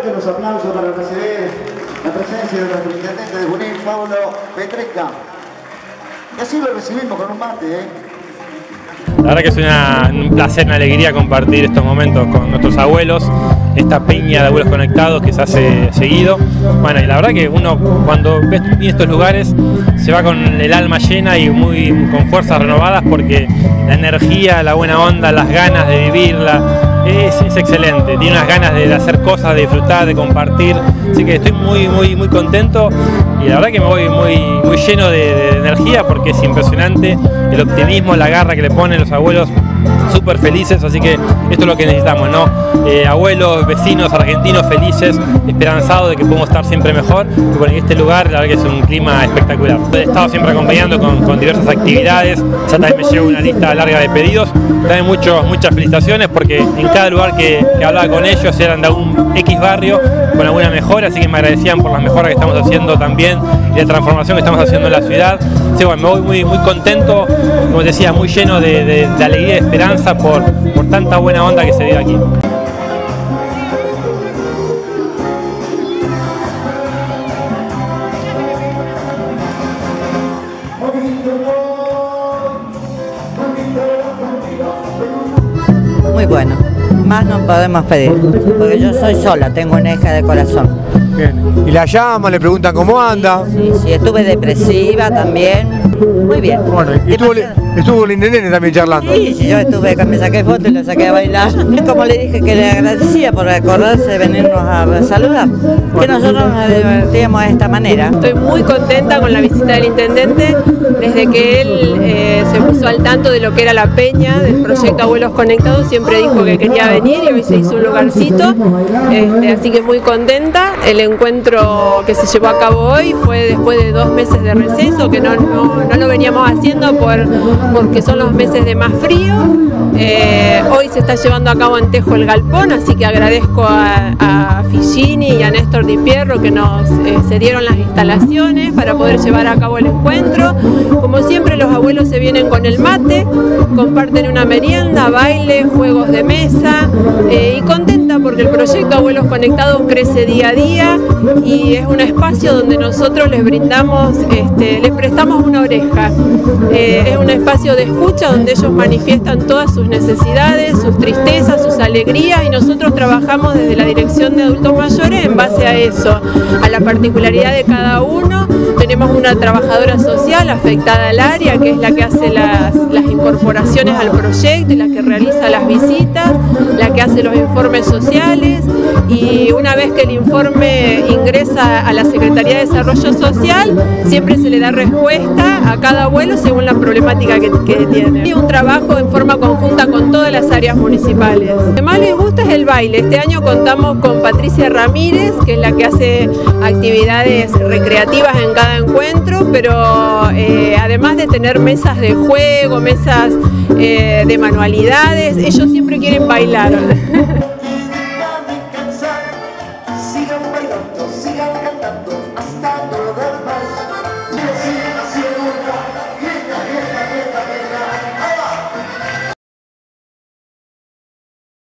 Fuerte los aplausos para recibir la presencia de nuestro intendente de Junín, Pablo Petreca. Y así lo recibimos con un mate, ¿eh? La verdad que es una, un placer, una alegría compartir estos momentos con nuestros abuelos, esta peña de abuelos conectados que se hace seguido. Bueno, y la verdad que uno cuando ve estos lugares se va con el alma llena y muy con fuerzas renovadas porque la energía, la buena onda, las ganas de vivirla, es, excelente, tiene unas ganas de, hacer cosas, de disfrutar, de compartir, así que estoy muy, muy, muy contento y la verdad que me voy muy, muy lleno de energía porque es impresionante el optimismo, la garra que le ponen los abuelos súper felices, así que esto es lo que necesitamos, ¿no? Eh, abuelos, vecinos, argentinos felices, esperanzados de que podemos estar siempre mejor. Y bueno, en este lugar la verdad que es un clima espectacular. He estado siempre acompañando con, diversas actividades, ya también me llevo una lista larga de pedidos, también muchos, muchas felicitaciones porque en cada lugar que, hablaba con ellos eran de algún X barrio con alguna mejora, así que me agradecían por las mejoras que estamos haciendo también y la transformación que estamos haciendo en la ciudad. Así bueno, me voy muy, muy contento, como decía, muy lleno de, alegría de esperanza por, por tanta buena onda que se dio aquí. Muy bueno, más no podemos pedir, porque yo soy sola, tengo una hija de corazón. Y la llama, le preguntan cómo anda. Sí, sí, estuve depresiva también. Muy bien. Bueno, y estuvo, estuvo el nene también charlando. Sí, sí, yo estuve, me saqué fotos y le saqué a bailar. Como le dije que le agradecía por acordarse de venirnos a saludar, que nosotros nos divertíamos de esta manera. Estoy muy contenta con la visita del intendente, desde que él se puso al tanto de lo que era la peña, del proyecto Abuelos Conectados, siempre dijo que quería venir y hoy se hizo un lugarcito, este, así que muy contenta. El encuentro que se llevó a cabo hoy fue después de dos meses de receso, que no, no, lo veníamos haciendo por, porque son los meses de más frío. Eh, hoy se está llevando a cabo en Tejo el Galpón, así que agradezco a, a y a Néstor Di Pierro que nos eh, cedieron las instalaciones para poder llevar a cabo el encuentro. Como siempre los abuelos se vienen con el mate, comparten una merienda, baile, juegos de mesa eh, y contenta porque el proyecto Abuelos Conectados crece día a día y es un espacio donde nosotros les brindamos, este, les prestamos una oreja. Eh, es un espacio de escucha donde ellos manifiestan todas sus necesidades, sus tristezas, sus alegrías y nosotros trabajamos desde la Dirección de Adultos Mayores en base a eso, a la particularidad de cada uno. Tenemos una trabajadora social afectada al área que es la que hace las, incorporaciones al proyecto la que realiza las visitas, la que hace los informes sociales y una vez que el informe ingresa a la Secretaría de Desarrollo Social, siempre se le da respuesta a cada abuelo según la problemática que, tiene. Y un trabajo en forma conjunta con las áreas municipales. Lo que más les gusta es el baile. Este año contamos con Patricia Ramírez, que es la que hace actividades recreativas en cada encuentro, pero eh, además de tener mesas de juego, mesas eh, de manualidades, ellos siempre quieren bailar.